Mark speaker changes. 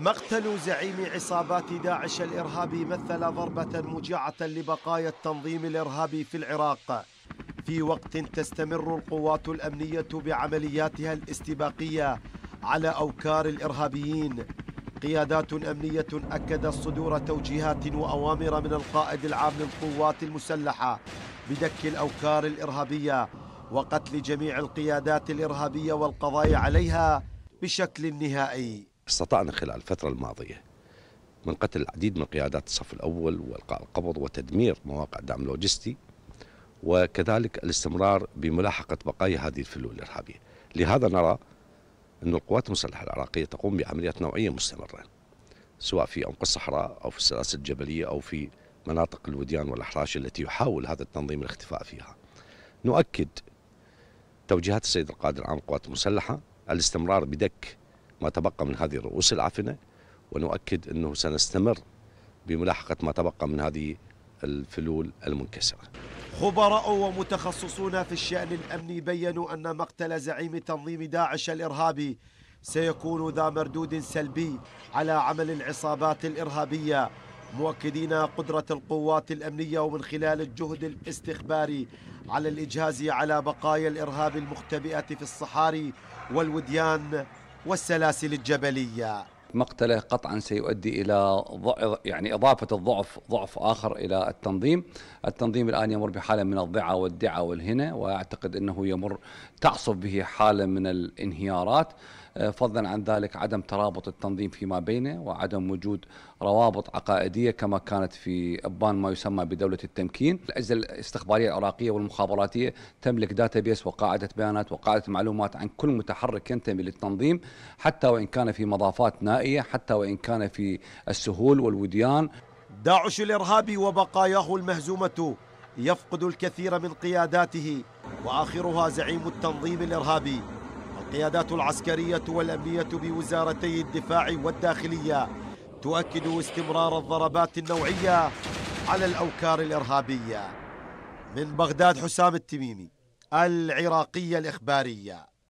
Speaker 1: مقتل زعيم عصابات داعش الإرهابي مثل ضربة موجعة لبقايا التنظيم الإرهابي في العراق. في وقت تستمر القوات الأمنية بعملياتها الاستباقية على أوكار الإرهابيين. قيادات أمنية أكدت صدور توجيهات وأوامر من القائد العام للقوات المسلحة بدك الأوكار الإرهابية وقتل جميع القيادات الإرهابية والقضاء عليها بشكل نهائي.
Speaker 2: استطعنا خلال الفترة الماضية من قتل العديد من قيادات الصف الأول وإلقاء القبض وتدمير مواقع الدعم اللوجستي وكذلك الاستمرار بملاحقة بقايا هذه الفلول الإرهابية. لهذا نرى أن القوات المسلحة العراقية تقوم بعمليات نوعية مستمرة سواء في عمق الصحراء أو في السلاسل الجبلية أو في مناطق الوديان والأحراش التي يحاول هذا التنظيم الاختفاء فيها. نؤكد توجيهات السيد القائد العام للقوات المسلحة الاستمرار بدك ما تبقى من هذه الرؤوس العافنة ونؤكد أنه سنستمر بملاحقة ما تبقى من هذه الفلول المنكسرة.
Speaker 1: خبراء ومتخصصون في الشأن الأمني بيّنوا أن مقتل زعيم تنظيم داعش الإرهابي سيكون ذا مردود سلبي على عمل العصابات الإرهابية. مؤكدين قدرة القوات الأمنية ومن خلال الجهد الاستخباري على الإجهاز على بقايا الإرهاب المختبئة في الصحاري والوديان. والسلاسل الجبلية.
Speaker 3: مقتلة قطعا سيؤدي إلى يعني إضافة الضعف ضعف آخر إلى التنظيم، التنظيم الآن يمر بحالة من الضعة والدعة والهنة وأعتقد إنه يمر تعصف به حالة من الانهيارات، فضلا عن ذلك عدم ترابط التنظيم فيما بينه وعدم وجود روابط عقائدية كما كانت في أبان ما يسمى بدولة التمكين، الأجهزة الاستخبارية العراقية والمخابراتية تملك database وقاعدة بيانات وقاعدة معلومات عن كل متحرك ينتمي للتنظيم حتى وإن كان في مضافات نائية حتى وإن كان في السهول والوديان.
Speaker 1: داعش الارهابي وبقاياه المهزومة يفقد الكثير من قياداته وآخرها زعيم التنظيم الإرهابي القيادات العسكرية والأمنية بوزارتي الدفاع والداخلية تؤكد استمرار الضربات النوعية على الأوكار الإرهابية من بغداد حسام التميمي العراقية الإخبارية.